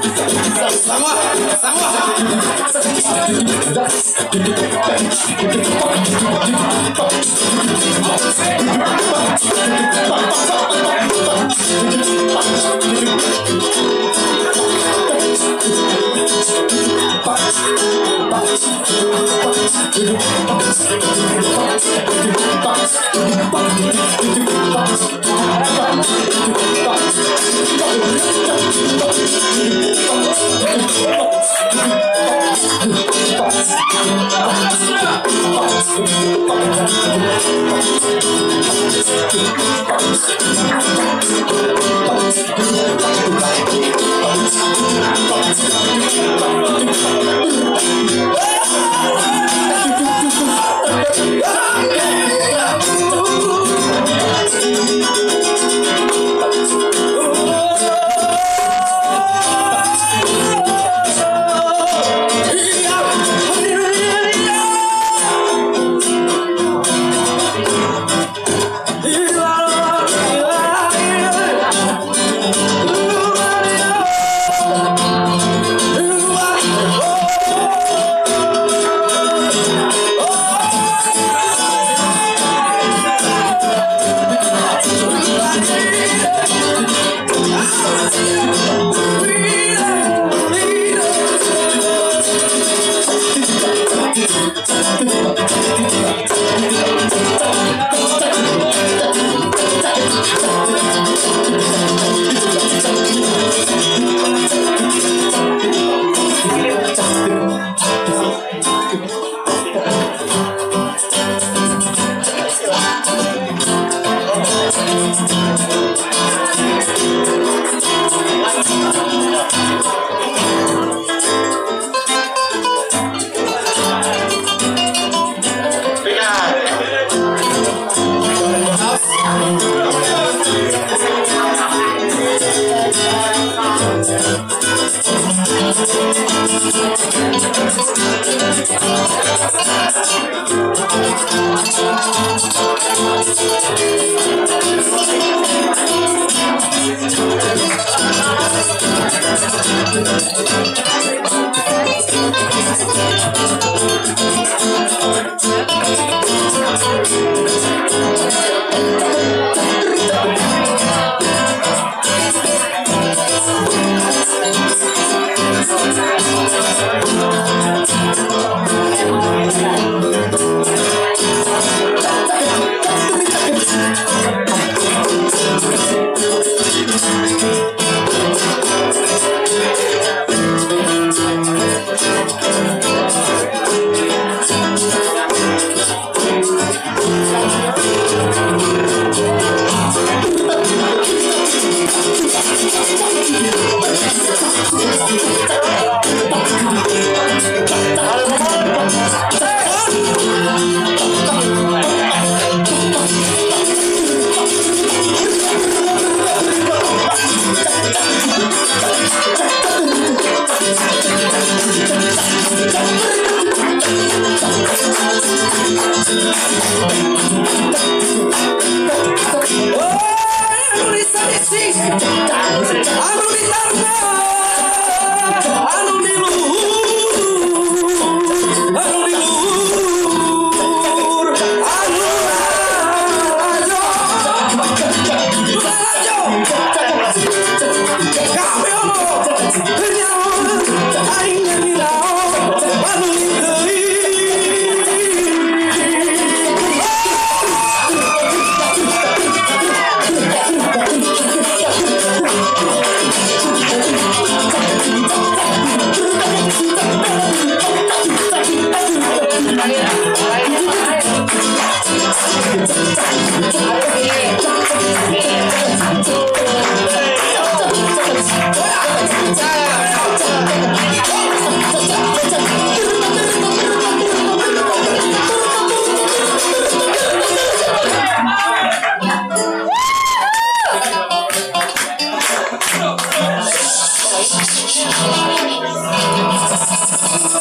Sama, sama. Box, box, Yeah. Thank you. Thank you. I don't need, I don't. I don't need Oh, my God.